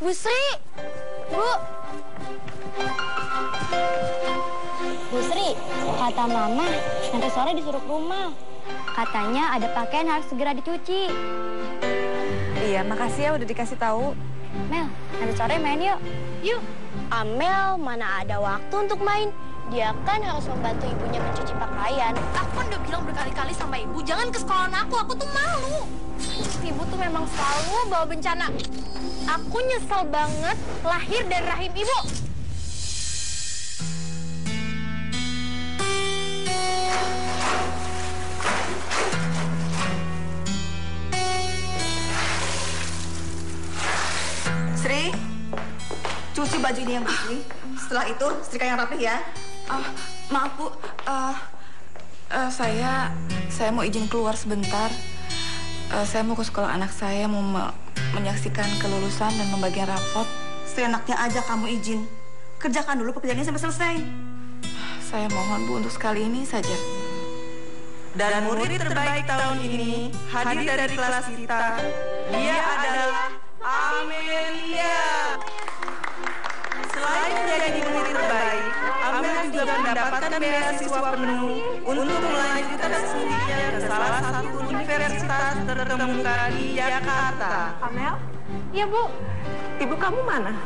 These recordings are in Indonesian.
Bu Sri! Bu! Bu Sri, kata Mama, nanti sore disuruh ke rumah. Katanya ada pakaian harus segera dicuci. Iya, makasih ya udah dikasih tahu. Mel, nanti sore main yuk. Yuk. Amel, mana ada waktu untuk main? Dia kan harus membantu ibunya mencuci pakaian. Aku kan udah bilang berkali-kali sama ibu, jangan ke sekolahan aku, aku tuh malu. Ibu tuh memang selalu bawa bencana. Aku nyesel banget lahir dari rahim ibu. Sri, cuci baju ini yang bersih. Setelah itu, setrika yang rapi ya. Ah, maaf Bu, Eh, eh, saya saya mau izin keluar sebentar. Eh, saya mau ke sekolah anak saya mau menyaksikan kelulusan dan membagikan rapot. Seenaknya aja kamu izin. Kerjakan dulu pekerjaannya sampai selesai. Saya mohon Bu untuk sekali ini saja. Dan murid terbaik tahun ini hadir dari kelas kita. Dia adalah Amelia. Selain menjadi murid terbaik, juga mendapatkan beasiswa penuh untuk melanjutkan studinya ke salah satu universitas terkemuka di Jakarta. Amel, Iya, Bu. ibu kamu mana?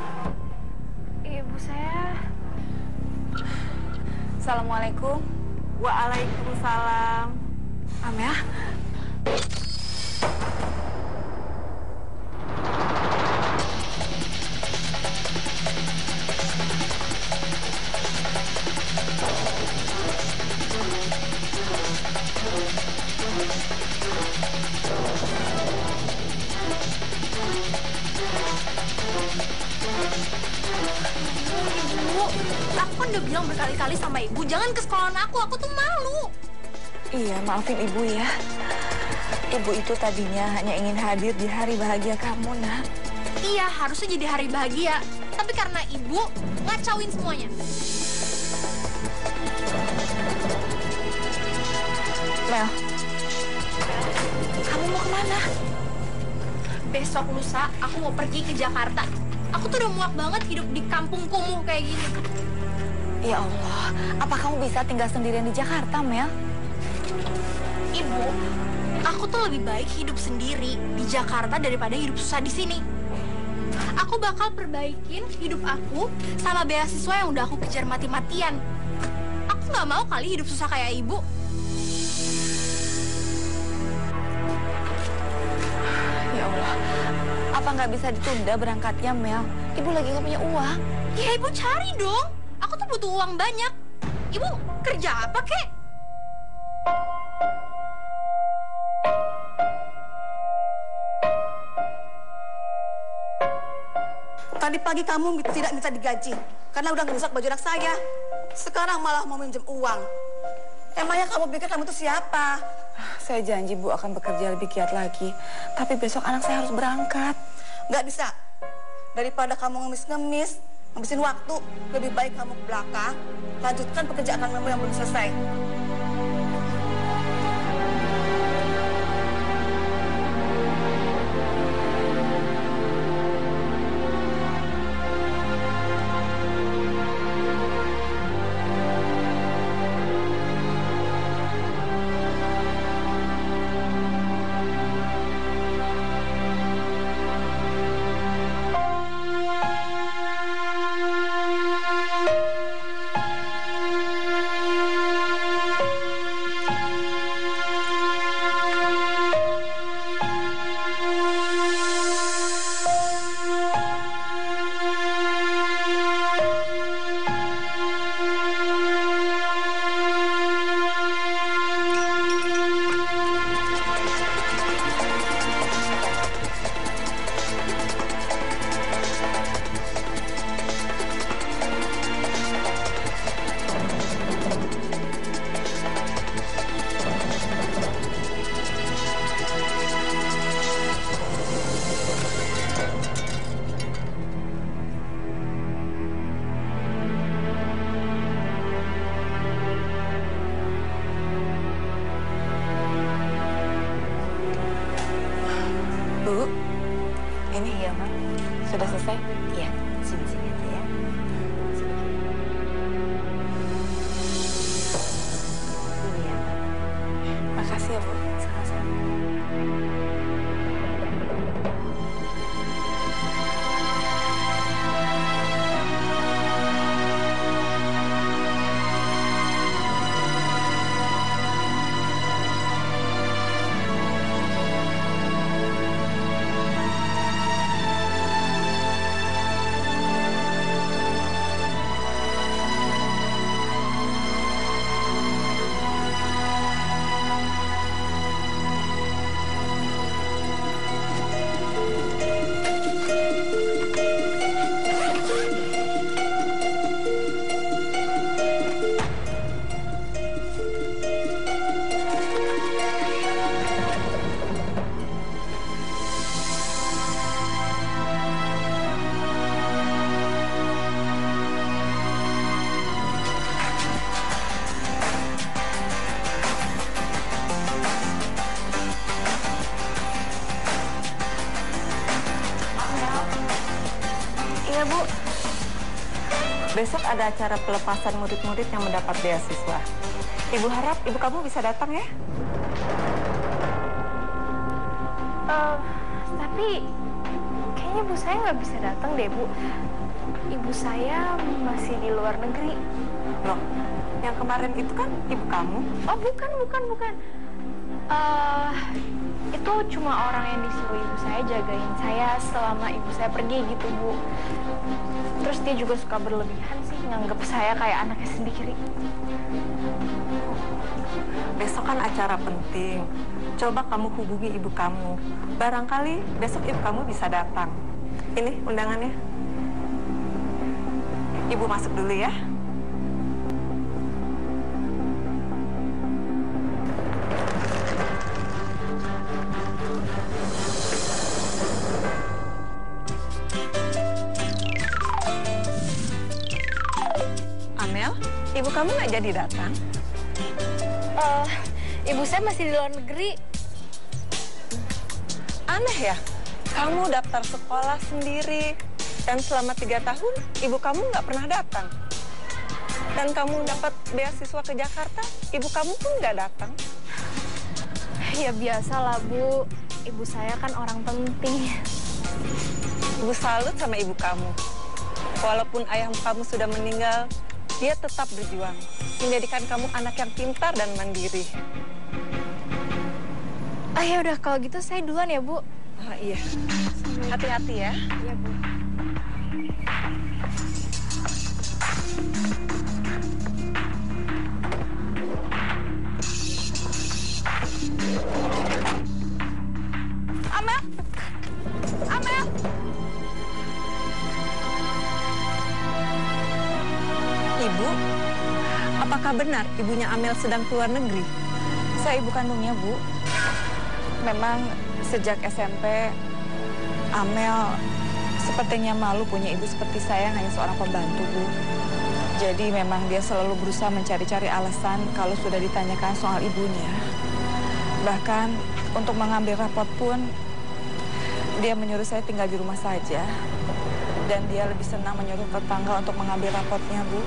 Ibu saya... Assalamualaikum. Waalaikumsalam. Amel, udah bilang berkali-kali sama ibu, jangan ke sekolahan aku, aku tuh malu. Iya, maafin ibu ya. Ibu itu tadinya hanya ingin hadir di hari bahagia kamu, nak. Iya, harusnya jadi hari bahagia. Tapi karena ibu ngacauin semuanya. Mel, kamu mau ke mana? Besok lusa, aku mau pergi ke Jakarta. Aku tuh udah muak banget hidup di kampung kumuh kayak gini. Ya Allah, apa kamu bisa tinggal sendirian di Jakarta, Mel? Ibu, aku tuh lebih baik hidup sendiri di Jakarta daripada hidup susah di sini. Aku bakal perbaikin hidup aku sama beasiswa yang udah aku kejar mati-matian. Aku nggak mau kali hidup susah kayak ibu. Ya Allah, apa nggak bisa ditunda berangkatnya, Mel? Ibu lagi nggak punya uang. Ya ibu cari dong. Butuh uang banyak. Ibu kerja apa kek? Tadi pagi kamu tidak minta digaji karena udah ngerusak baju anak saya. Sekarang malah mau minjem uang. Emangnya kamu pikir kamu itu siapa? Saya janji Bu akan bekerja lebih giat lagi. Tapi besok anak saya harus berangkat. Nggak bisa. Daripada kamu ngemis-ngemis, ngabisin waktu, lebih baik kamu ke belakang, lanjutkan pekerjaan kamu yang belum selesai? Besok ada acara pelepasan murid-murid yang mendapat beasiswa. Ibu harap ibu kamu bisa datang ya. Eh, tapi kayaknya ibu saya nggak bisa datang deh, Bu. Ibu saya masih di luar negeri. Loh, yang kemarin itu kan ibu kamu. Oh, bukan, bukan, bukan. Eh, itu cuma orang yang disuruh ibu saya jagain saya selama ibu saya pergi gitu, Bu. Terus dia juga suka berlebihan sih, nganggap saya kayak anaknya sendiri. Besok kan acara penting. Coba kamu hubungi ibu kamu. Barangkali besok ibu kamu bisa datang. Ini undangannya. Ibu masuk dulu ya. Kamu nggak jadi datang? Eh, ibu saya masih di luar negeri. Aneh ya, kamu daftar sekolah sendiri dan selama tiga tahun ibu kamu nggak pernah datang. Dan kamu dapat beasiswa ke Jakarta, ibu kamu pun nggak datang. Ya biasalah, Bu. Ibu saya kan orang penting. Ibu salut sama ibu kamu. Walaupun ayah kamu sudah meninggal, dia tetap berjuang menjadikan kamu anak yang pintar dan mandiri. Ah ya udah kalau gitu saya duluan ya, Bu. Ah, iya, hati-hati ya. Iya, Bu. Apakah benar ibunya Amel sedang keluar negeri? Saya ibu kandungnya, Bu. Memang sejak SMP, Amel sepertinya malu punya ibu seperti saya hanya seorang pembantu, Bu. Jadi memang dia selalu berusaha mencari-cari alasan kalau sudah ditanyakan soal ibunya. Bahkan untuk mengambil rapot pun, dia menyuruh saya tinggal di rumah saja. Dan dia lebih senang menyuruh tetangga untuk mengambil rapotnya, Bu.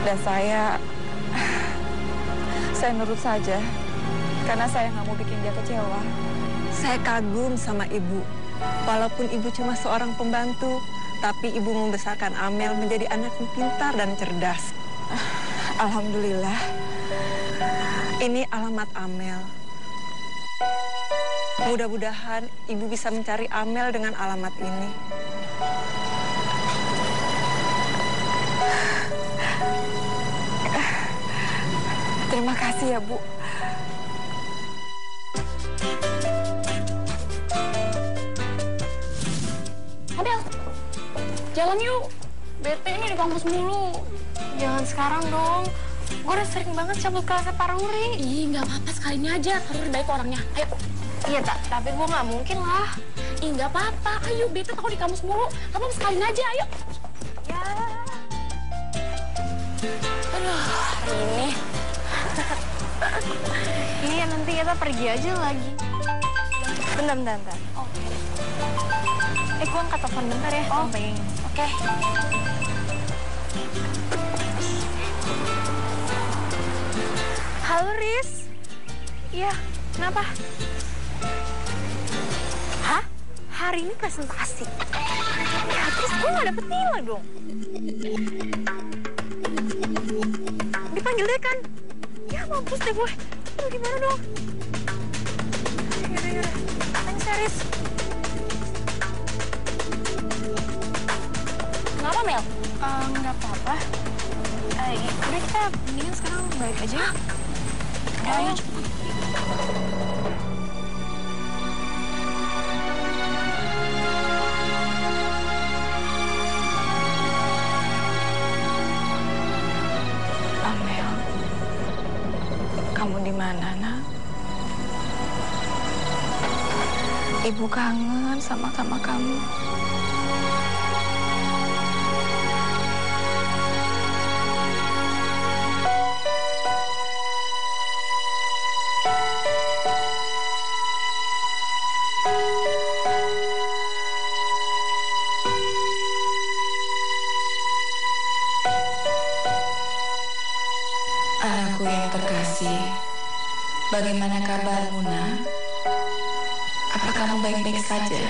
Dan saya saya nurut saja, karena saya nggak mau bikin dia kecewa. Saya kagum sama ibu. Walaupun ibu cuma seorang pembantu, tapi ibu membesarkan Amel menjadi anak yang pintar dan cerdas. Alhamdulillah. Ini alamat Amel. Mudah-mudahan ibu bisa mencari Amel dengan alamat ini. Terima kasih ya, Bu. Adel, jalan yuk. Bete ini di kampus mulu. Jangan sekarang dong. Gue udah sering banget cabut kelasnya Paruri. Ih, nggak apa-apa sekali ini aja. Paruri baik orangnya. Ayo. Iya, tak. Tapi gue nggak mungkin lah. Ih, nggak apa-apa. Ayo, Bete takut di kampus mulu. Kamu sekalian aja, ayo. Ya. Aduh, ini. Iya, nanti kita pergi aja lagi. Bentar, bentar, bentar. Oke. Eh, gue angkat telepon bentar ya. Oh, Oke. Halo, Riz. Iya, kenapa? Hah? Hari ini presentasi? Ya, terus gue gak dapet nilai dong. Dipanggil deh kan? Mampus deh gue. Aduh, gimana dong? Yaudah, yaudah. Thanks Riz. Kenapa, Mel? Eh, nggak apa-apa. Eh, udah kita mendingan sekarang balik aja. ya. Ayo, Amel, kamu di mana, nak? Ibu kangen sama sama kamu. Saja?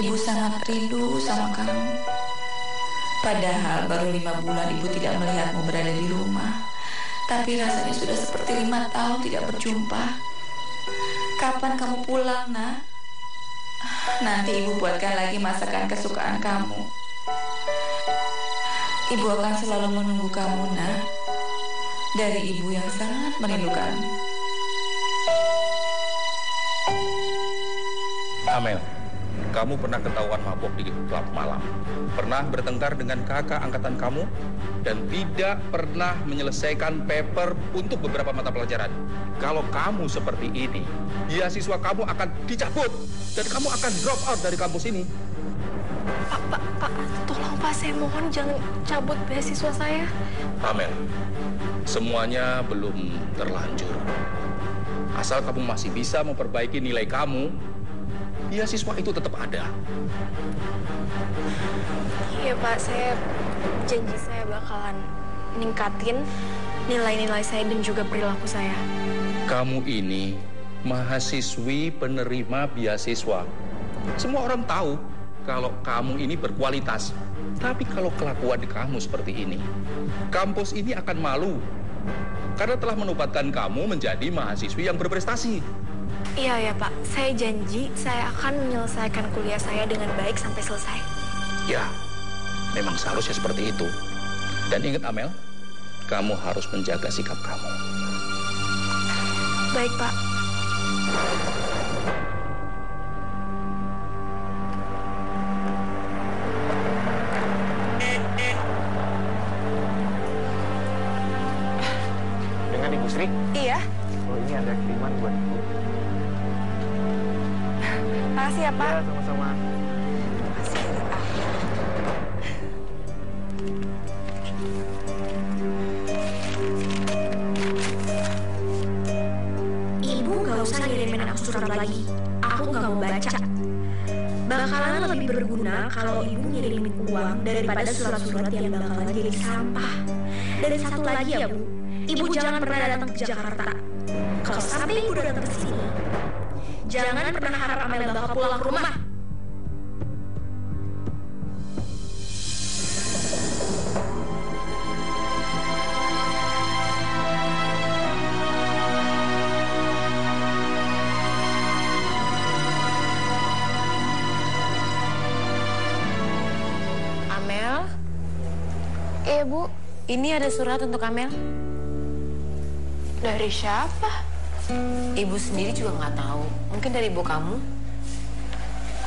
Ibu sangat rindu sama kamu. Padahal baru lima bulan ibu tidak melihatmu berada di rumah. Tapi rasanya sudah seperti lima tahun tidak berjumpa. Kapan kamu pulang, nak? Nanti ibu buatkan lagi masakan kesukaan kamu. Ibu akan selalu menunggu kamu, nak. Dari ibu yang sangat merindukanmu. Amel, kamu pernah ketahuan mabok di klub malam, pernah bertengkar dengan kakak angkatan kamu, dan tidak pernah menyelesaikan paper untuk beberapa mata pelajaran. Kalau kamu seperti ini, beasiswa kamu akan dicabut dan kamu akan drop out dari kampus ini. Pak, Pak, Pak, tolong Pak, saya mohon jangan cabut beasiswa saya. Amel, semuanya belum terlanjur. Asal kamu masih bisa memperbaiki nilai kamu, beasiswa itu tetap ada. Iya Pak, saya janji saya bakalan ningkatin nilai-nilai saya dan juga perilaku saya. Kamu ini mahasiswi penerima beasiswa. Semua orang tahu kalau kamu ini berkualitas. Tapi kalau kelakuan kamu seperti ini, kampus ini akan malu. Karena telah menempatkan kamu menjadi mahasiswi yang berprestasi. Iya ya Pak, saya janji saya akan menyelesaikan kuliah saya dengan baik sampai selesai. Ya, memang seharusnya seperti itu. Dan ingat Amel, kamu harus menjaga sikap kamu. Baik Pak. Dengan Ibu Sri? Iya, Oh ini ada kiriman buat Ya Pak. Ya sama-sama. Ibu nggak usah ngirimin aku surat lagi. Aku nggak mau baca. Bakalan lebih berguna kalau ibu ngirimin uang daripada surat-surat yang bakalan jadi sampah. Dan satu lagi ya bu, ibu jangan pernah datang ke Jakarta. Kalau sampai ibu datang ke sini, jangan pernah harap Amel bakal pulang ke rumah. Amel? Iya bu, Ini ada surat untuk Amel. dari siapa? Ibu sendiri juga nggak tahu. Mungkin dari ibu kamu.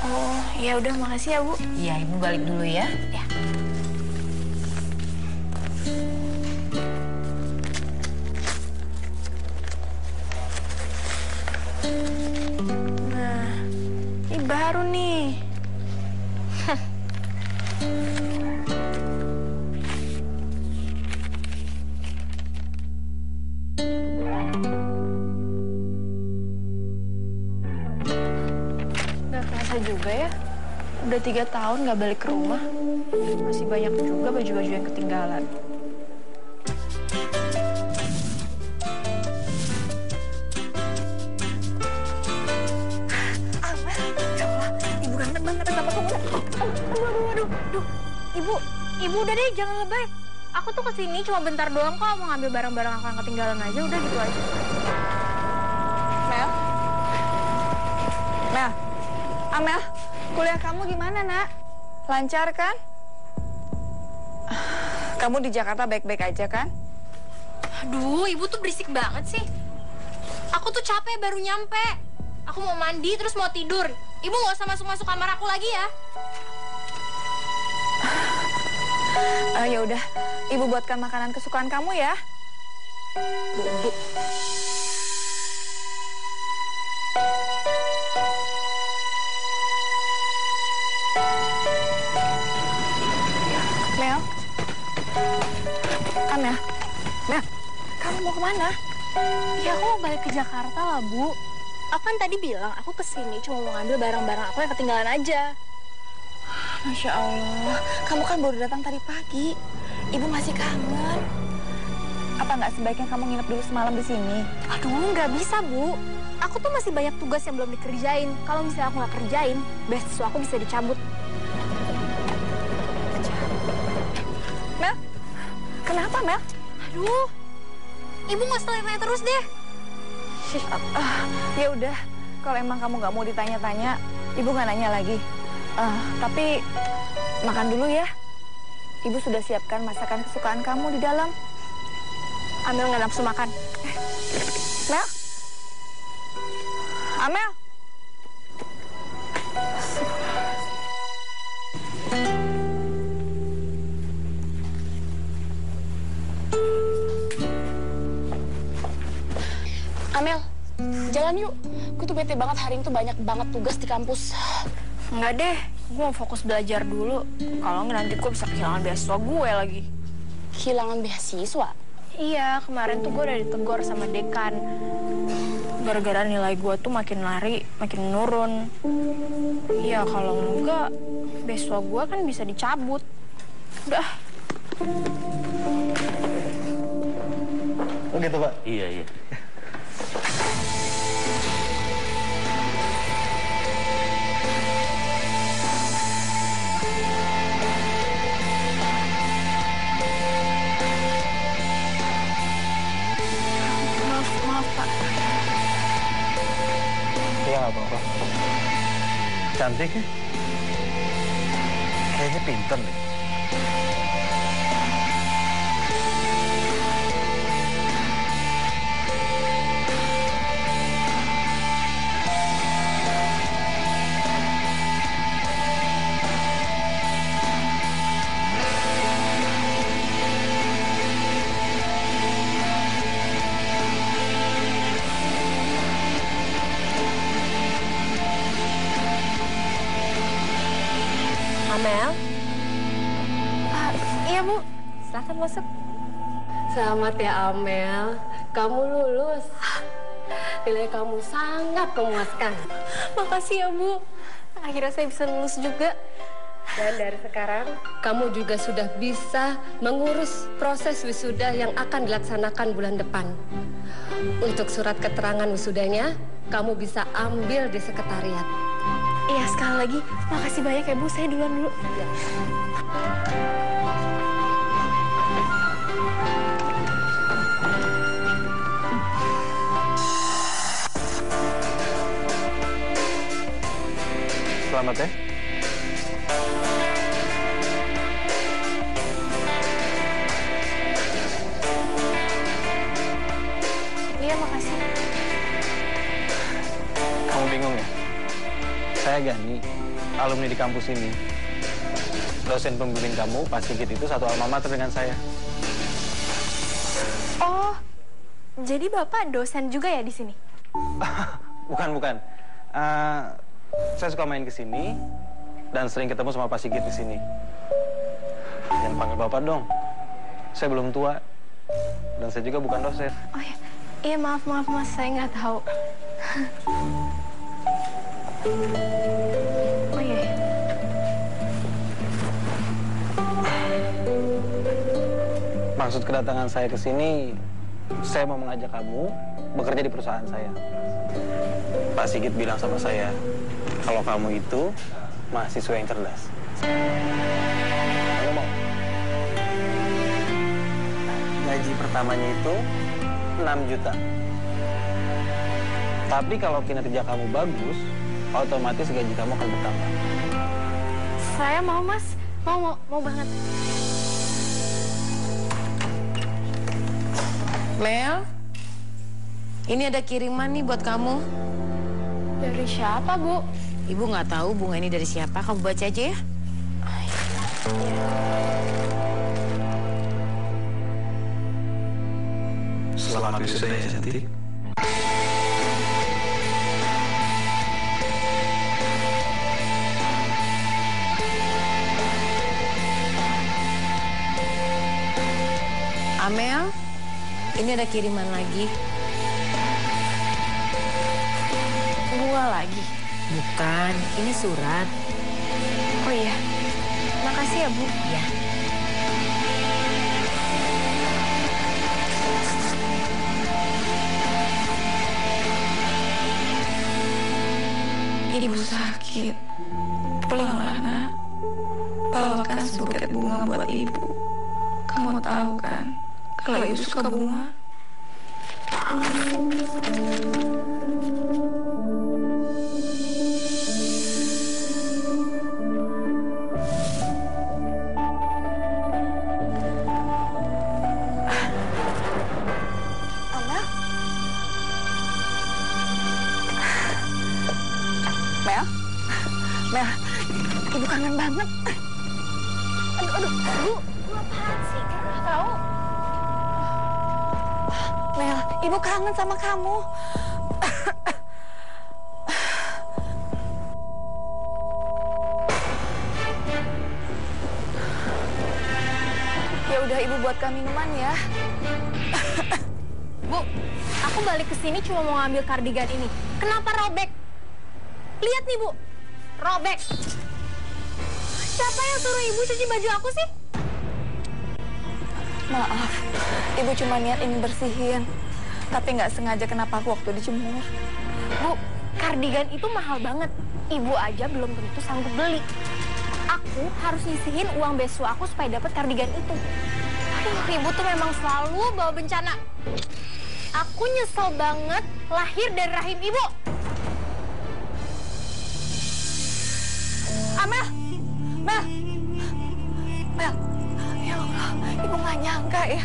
Oh, ya udah makasih ya bu. Iya, ibu balik dulu ya. Ya. Nah, ini baru nih. Tiga tahun nggak balik ke rumah. Masih banyak juga baju-baju yang ketinggalan. Ibu. Ibu, udah deh jangan lebay. Aku tuh ke sini cuma bentar doang kok mau ngambil barang-barang aku yang ketinggalan aja udah gitu aja. Mel? Mel? Amel, kuliah kamu gimana, nak? Lancar kan? Kamu di Jakarta baik-baik aja kan? Aduh, ibu tuh berisik banget sih. Aku tuh capek baru nyampe. Aku mau mandi terus mau tidur. Ibu nggak usah masuk-masuk kamar aku lagi ya. Eh, ya udah, ibu buatkan makanan kesukaan kamu ya. Bu, bu. Mau ke mana? Ya aku mau balik ke Jakarta lah, Bu. Aku kan tadi bilang aku ke sini cuma mau ngambil barang-barang aku yang ketinggalan aja. Masya Allah, kamu kan baru datang tadi pagi. Ibu masih kangen. Apa nggak sebaiknya kamu nginep dulu semalam di sini? Aduh, nggak bisa, Bu. Aku tuh masih banyak tugas yang belum dikerjain. Kalau misalnya aku nggak kerjain, beasiswa aku bisa dicabut. Mel, kenapa Mel? Aduh, ibu nggak usah tanya terus deh. Ah, ya udah, kalau emang kamu nggak mau ditanya-tanya, ibu nggak nanya lagi. Ah, tapi makan dulu ya. Ibu sudah siapkan masakan kesukaan kamu di dalam. Amel nggak nafsu makan. Mel, Amel. Amel, jalan yuk. Gue tuh bete banget hari ini tuh banyak banget tugas di kampus. Nggak deh, gue mau fokus belajar dulu. Kalau nggak nanti gue bisa kehilangan beasiswa gue lagi. Kehilangan beasiswa. Iya, kemarin tuh gue udah ditegur sama dekan. Gara-gara nilai gue tuh makin lari, makin menurun. Iya, kalau enggak, beasiswa gue kan bisa dicabut. Udah, Oh gitu, Pak? Iya, iya. Iya, nggak apa-apa. Cantik ya? Kayaknya Amel, Ah, iya Bu, silakan masuk. selamat ya Amel. Kamu lulus. Nilai kamu sangat memuaskan. Makasih ya Bu. Akhirnya saya bisa lulus juga. Dan dari sekarang, kamu juga sudah bisa mengurus proses wisuda yang akan dilaksanakan bulan depan. Untuk surat keterangan wisudanya, kamu bisa ambil di sekretariat. Iya, sekali lagi. Makasih banyak ya Bu, saya duluan dulu. Selamat ya. Saya Gani, alumni di kampus ini. Dosen pembimbing kamu, Pak Sigit itu satu alma mater dengan saya. Oh, jadi Bapak dosen juga ya di sini? Bukan, bukan. Eh, saya suka main ke sini dan sering ketemu sama Pak Sigit di sini. Jangan panggil Bapak dong. Saya belum tua dan saya juga bukan dosen. Oh iya, iya maaf maaf mas, saya nggak tahu. Oh, iya, iya. Maksud kedatangan saya ke sini, saya mau mengajak kamu bekerja di perusahaan saya. Pak Sigit bilang sama saya, kalau kamu itu mahasiswa yang cerdas. Kamu mau? Gaji pertamanya itu 6 juta. Tapi kalau kinerja kamu bagus, otomatis gaji kamu akan bertambah. Saya mau, Mas. Mau, mau, mau banget. Mel, ini ada kiriman nih buat kamu. Dari siapa, Bu? Ibu nggak tahu bunga ini dari siapa. Kamu baca aja ya. Selamat wisudanya cantik. Amel, ini ada kiriman lagi. Bunga lagi. Bukan, ini surat. Oh iya. Makasih ya, Bu. Ya. Ibu sakit. Pulanglah, nak. Bawakan sebuket bunga buat ibu. Kamu tahu kan, kalau ibu suka bunga. Aku balik ke sini cuma mau ngambil kardigan ini. Kenapa robek? Lihat nih, Bu. Robek. Siapa yang suruh ibu cuci baju aku sih? Maaf, ibu cuma niat ingin bersihin. Tapi nggak sengaja kenapa aku waktu dijemur. Bu, kardigan itu mahal banget. Ibu aja belum tentu sanggup beli. Aku harus nyisihin uang besu aku supaya dapat kardigan itu. Aduh, ibu tuh memang selalu bawa bencana. Aku nyesel banget lahir dari rahim ibu. Amel! Mel! Mel! Ya Allah, ibu nggak nyangka ya.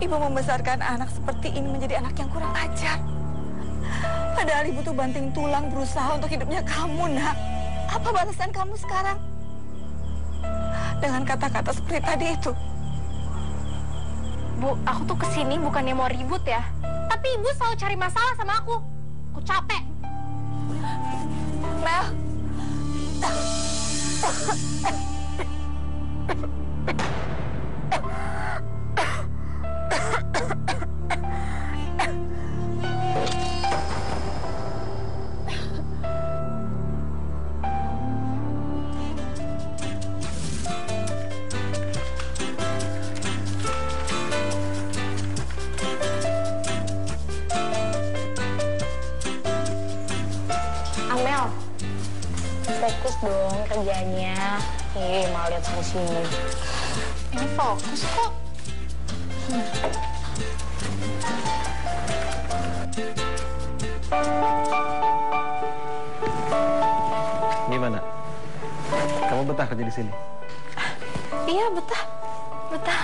Ibu membesarkan anak seperti ini menjadi anak yang kurang ajar. Padahal ibu tuh banting tulang berusaha untuk hidupnya kamu, nak. Apa balasan kamu sekarang? Dengan kata-kata seperti tadi itu. Bu, aku tuh ke sini bukannya mau ribut ya. Tapi ibu selalu cari masalah sama aku. Aku capek. Mel! Kerjanya. Ih, malah lihat sana sini. Ini fokus kok. Gimana? Kamu betah kerja di sini? Iya, betah. Betah.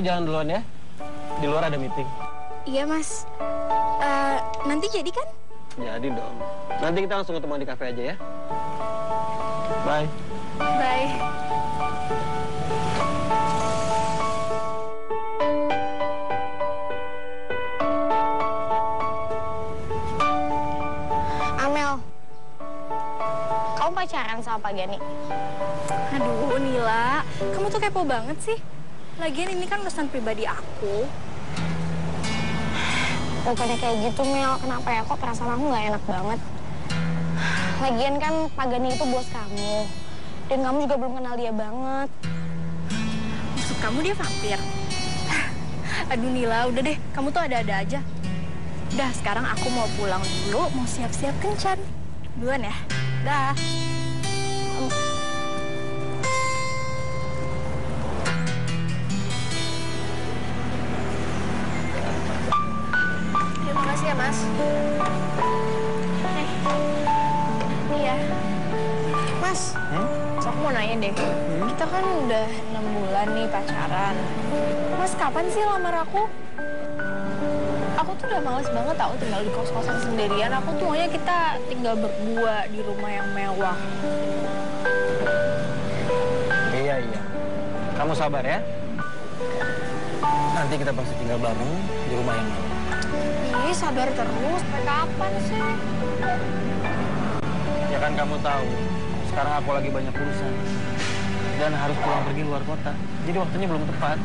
Aku jalan duluan ya. Di luar ada meeting. Iya, Mas. Eh, nanti jadi kan? Jadi dong. Nanti kita langsung ketemu di kafe aja ya. Bye. Bye. Amel, kamu kamu pacaran sama Pak Gani? Aduh, Nila, kamu tuh kepo banget sih. Lagian ini kan urusan pribadi aku. Bukannya kayak gitu, Mel. Kenapa ya? Kok perasaan aku nggak enak banget? Lagian kan Pak Gani itu bos kamu. Dan kamu juga belum kenal dia banget. Maksud kamu dia vampir? Aduh Nila, udah deh, kamu tuh ada-ada aja. Udah, sekarang aku mau pulang dulu, mau siap-siap kencan. Duluan ya. Dah. Pacaran. Mas, kapan sih lamar aku? Aku tuh udah males banget tau tinggal di kos-kosan sendirian. Aku tuh maunya kita tinggal berdua di rumah yang mewah. Iya, iya. Kamu sabar ya. Nanti kita pasti tinggal bareng di rumah yang mewah. Ih, sabar terus. Sampai kapan sih? Ya kan kamu tahu, sekarang aku lagi banyak urusan. Dan harus pulang pergi luar kota. Jadi waktunya belum tepat.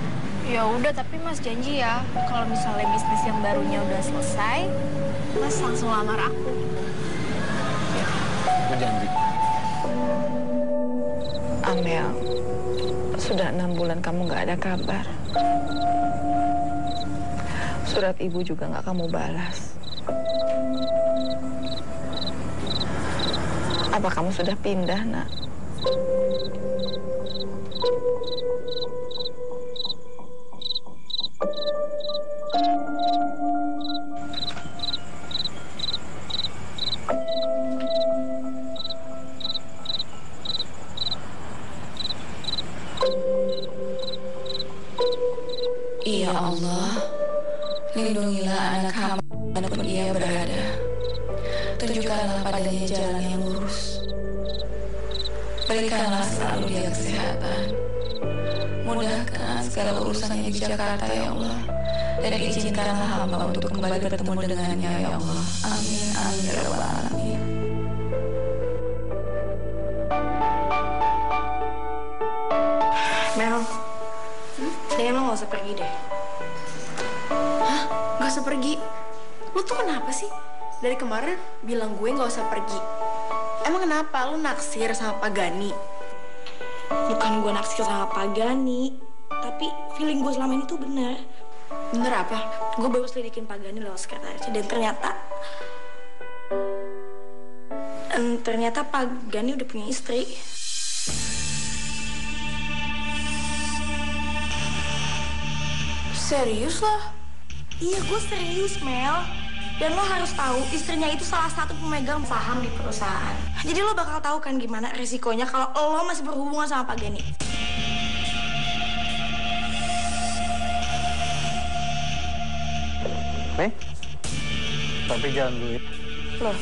Ya udah, tapi Mas janji ya, kalau misalnya bisnis yang barunya udah selesai, Mas langsung lamar aku. Aku janji. Amel, sudah enam bulan kamu nggak ada kabar. Surat ibu juga nggak kamu balas. Apa kamu sudah pindah, nak? Berikanlah selalu dia kesehatan. Mudahkan segala urusannya di Jakarta, ya Allah. Dan izinkanlah hamba untuk kembali bertemu dengannya, ya Allah. Amin, amin, ya Rabbal Alamin. Mel, kayaknya lo gak usah pergi deh. Hah? Gak usah pergi? Lo tuh kenapa sih? Dari kemarin bilang gue gak usah pergi. Emang kenapa? Lo naksir sama Pak Gani? Bukan gue naksir sama Pak Gani, tapi feeling gue selama ini tuh bener. Bener apa? Gue baru selidikin Pak Gani lewat sekretaris dan ternyata... Dan ternyata Pak Gani udah punya istri. Serius loh? Iya, gue serius, Mel. Dan lo harus tahu, istrinya itu salah satu pemegang saham di perusahaan. Jadi lo bakal tahu kan gimana resikonya kalau lo masih berhubungan sama Pak Gani. Nih, tapi jalan dulu ya. Loh,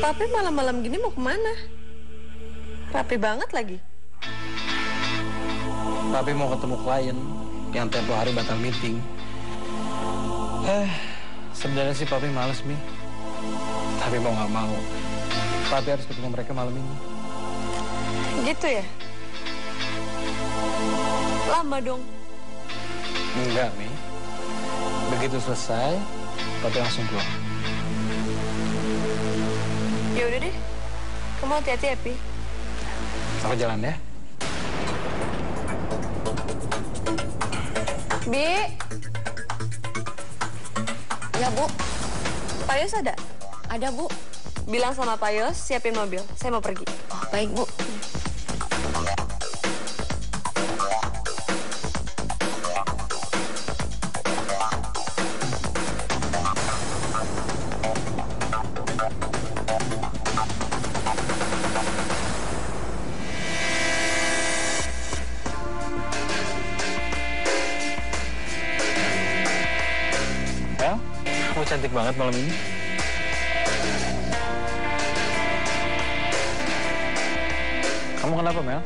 Papi malam-malam gini mau ke mana? Rapi banget lagi. Tapi mau ketemu klien yang tempo hari batal meeting. Eh, sebenarnya sih Papi males, Mi. Tapi mau nggak mau, Papi harus ketemu mereka malam ini. Gitu ya? Lama dong. Enggak, Mi. Begitu selesai, Papi langsung pulang. Ya udah deh. Kamu hati-hati ya, Pi. Aku jalan ya. Bi, Ya, Bu. Payos ada? Ada, Bu. Bilang sama Payos, siapin mobil. Saya mau pergi. Oh, baik, Bu. Banget malam ini. Kamu kenapa, Mel?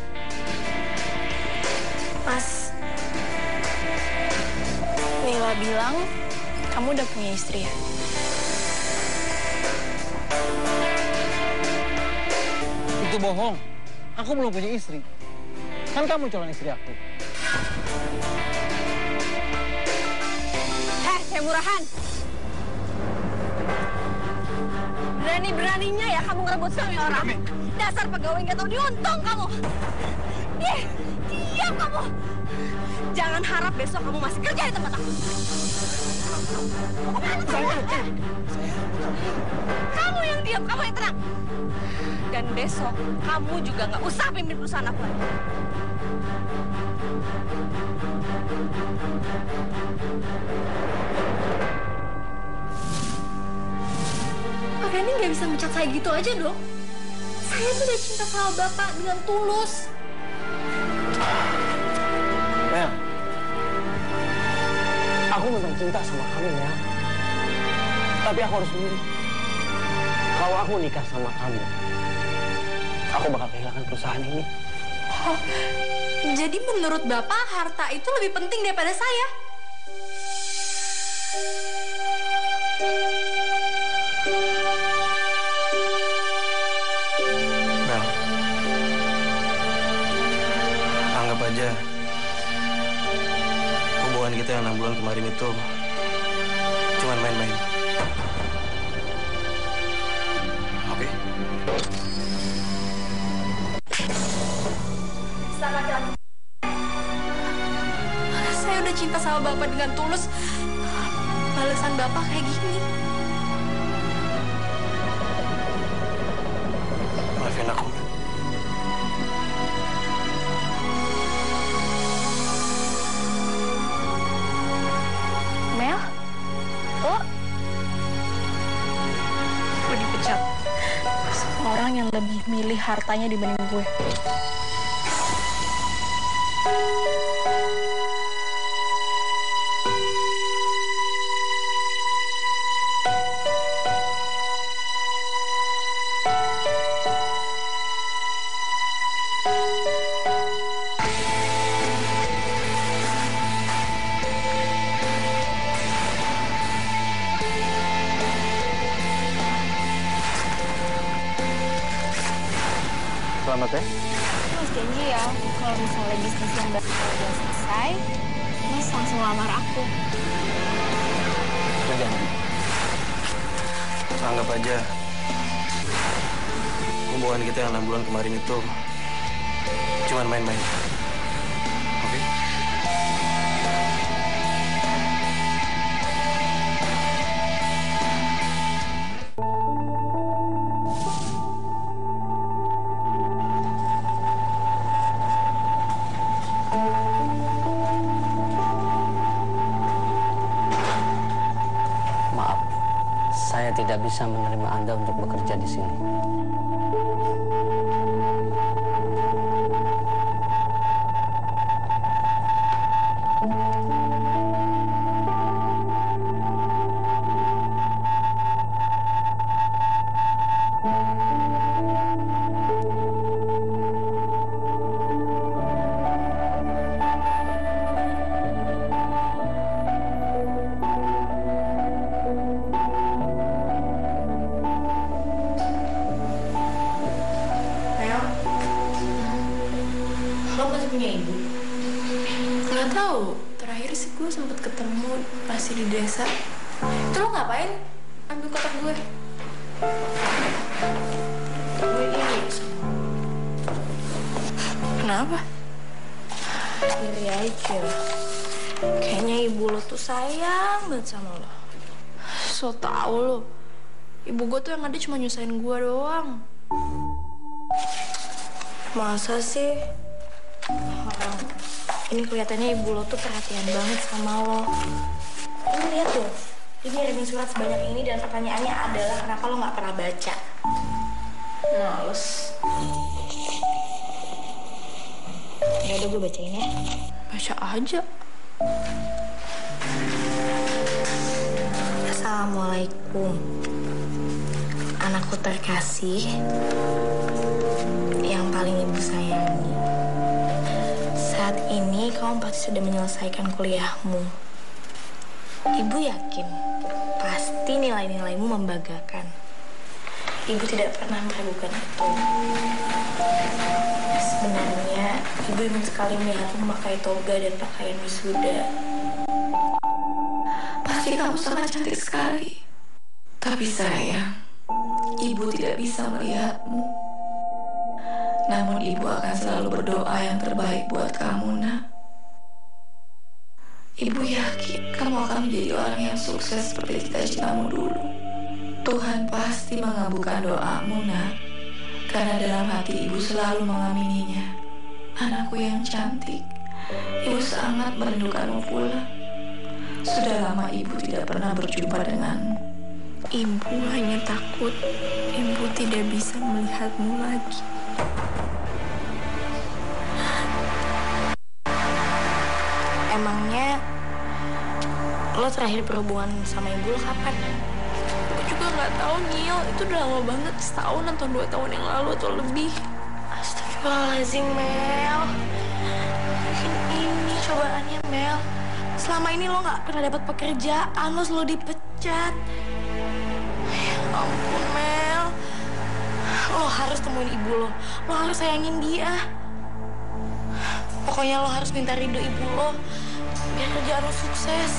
Mas, Nila bilang kamu udah punya istri ya? Itu bohong. Aku belum punya istri. Kan kamu calon istri aku. Heh, saya Berani-beraninya ya kamu ngerebut suami orang. Dasar pegawai nggak tahu diuntung kamu. Ih, diam kamu. Jangan harap besok kamu masih kerja di tempat aku. Mau ke mana kamu? Eh, Kamu yang diam, kamu yang tenang. Dan besok kamu juga nggak usah pimpin perusahaan aku lagi. Nggak bisa mencat saya gitu aja dong. Saya tuh udah cinta sama Bapak dengan tulus. Mel, aku memang cinta sama kamu ya. Tapi aku harus milih. Kalau aku nikah sama kamu, aku bakal kehilangan perusahaan ini. Oh, jadi menurut Bapak harta itu lebih penting daripada saya? Itu cuman main-main. Oke? Jalan. Saya udah cinta sama Bapak dengan tulus. Balasan Bapak kayak gini. Maafin aku. Lebih milih hartanya dibanding gue. Tidak bisa menerima Anda untuk bekerja di sini. Yang ada cuma nyusahin gue doang. Masa sih? Orang ini kelihatannya ibu lo tuh perhatian banget sama lo. Ini lihat tuh, ini ada surat sebanyak ini dan pertanyaannya adalah kenapa lo nggak pernah baca? Males. Ya udah gue bacain ya. Baca aja. Assalamualaikum. Anakku terkasih yang paling ibu sayangi. Saat ini kamu pasti sudah menyelesaikan kuliahmu. Ibu yakin pasti nilai-nilaimu membanggakan. Ibu tidak pernah meragukan itu. Sebenarnya ibu ingin sekali melihatmu memakai toga dan pakaian wisuda. Pasti kamu sangat cantik sekali. Tapi sayang, ibu tidak bisa melihatmu. Namun ibu akan selalu berdoa yang terbaik buat kamu, nak. Ibu yakin kamu akan menjadi orang yang sukses seperti cita-citamu dulu. Tuhan pasti mengabulkan doamu, nak. Karena dalam hati ibu selalu mengamininya. Anakku yang cantik, ibu sangat merindukanmu pula. Sudah lama ibu tidak pernah berjumpa denganmu. Ibu hanya takut ibu tidak bisa melihatmu lagi. Emangnya lo terakhir berhubungan sama ibu lo kapan? Aku juga nggak tahu Nil, itu udah lama banget setahun atau dua tahun yang lalu atau lebih. Astagfirullahaladzim Mel. Mungkin ini cobaannya Mel. Selama ini lo nggak pernah dapat pekerjaan, lo selalu dipecat. Ampun Mel. Lo harus temuin ibu lo. Lo harus sayangin dia. Pokoknya lo harus minta ridho ibu lo. Biar kerjaan lo sukses.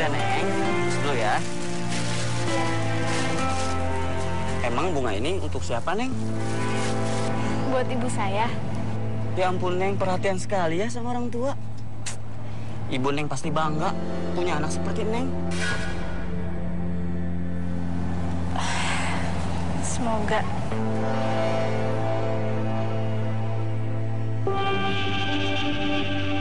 Ya, Neng. Dulu ya. Emang bunga ini untuk siapa, Neng? Buat ibu saya. Ya ampun, Neng. Perhatian sekali ya sama orang tua. Ibu Neng pasti bangga punya anak seperti Neng. Semoga. Bu.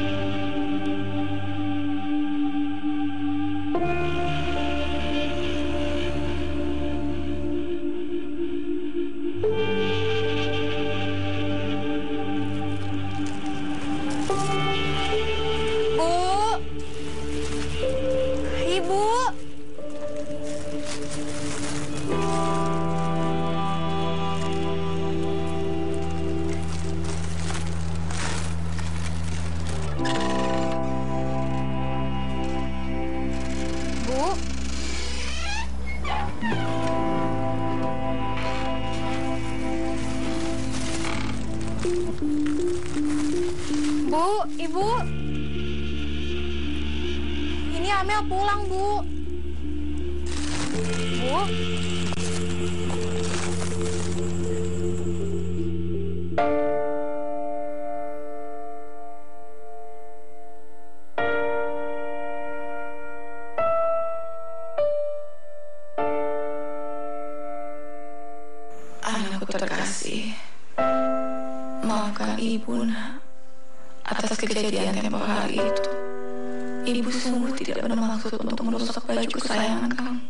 Nak atas kejadian tempo hari itu. Ibu sungguh tidak bermaksud untuk merusak baju kesayangan kamu.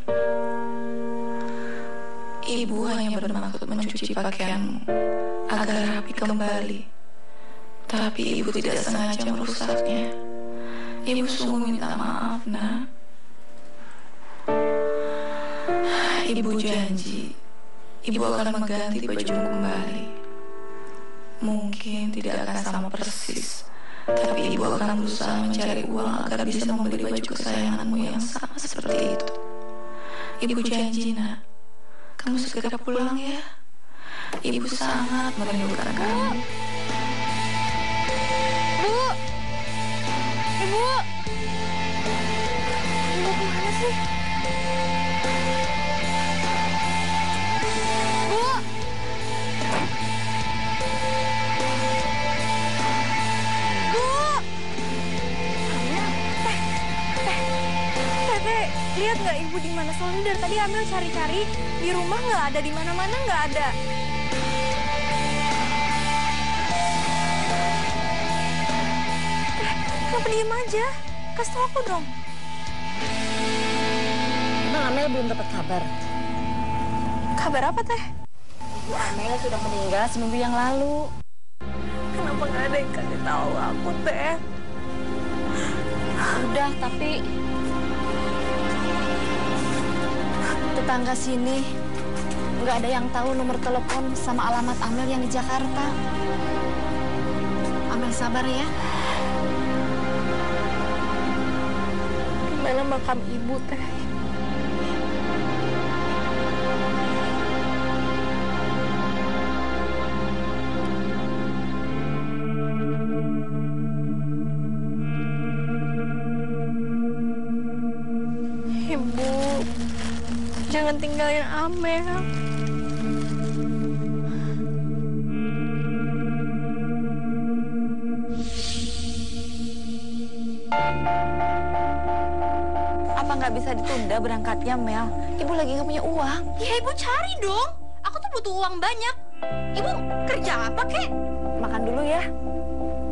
Ibu hanya bermaksud mencuci pakaianmu agar rapi kembali. Tapi ibu tidak sengaja merusaknya. Ibu sungguh minta maaf, nak. Ibu janji, ibu akan mengganti bajumu kembali. Mungkin tidak akan sama persis, tapi ibu akan berusaha mencari uang agar bisa membeli baju kesayanganmu yang sama seperti itu. Ibu janji, nak. Kamu segera pulang ya. Ibu sangat merindukan kamu. Ibu di mana? Soalnya dari tadi Amel cari-cari di rumah nggak ada, di mana-mana nggak ada. Teh, kenapa diem aja? Kasih tau aku dong. Emang Amel belum dapat kabar? Kabar apa teh? Ibu Amel sudah meninggal seminggu yang lalu. Kenapa nggak ada yang kasih tahu aku, Teh. Udah, tapi tetangga sini nggak ada yang tahu nomor telepon sama alamat Amel yang di Jakarta. Amel sabar ya. Di mana makam ibu, Teh? Tinggalin Amel. Apa nggak bisa ditunda berangkatnya, Mel? Ibu lagi nggak punya uang. Ya ibu cari dong. Aku tuh butuh uang banyak. Ibu kerja apa kek? Makan dulu ya.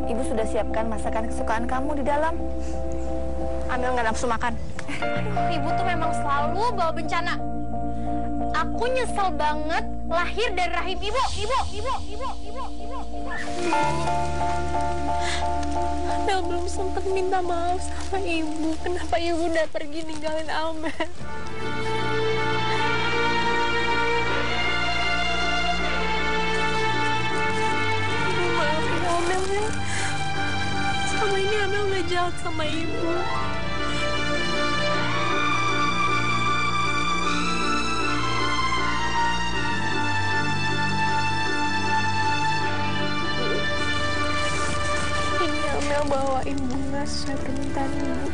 Ibu sudah siapkan masakan kesukaan kamu di dalam. Amel nggak nafsu makan. Aduh, ibu tuh memang selalu bawa bencana. Aku nyesel banget lahir dari rahim ibu, ibu, ibu, ibu, ibu, ibu, ibu. Amel belum sempat minta maaf sama ibu. Kenapa ibu udah pergi ninggalin Amel? Ibu maafin Amel ya. Selama ini Amel nggak jahat sama ibu. Bawain bunga sesuai permintaan ibu.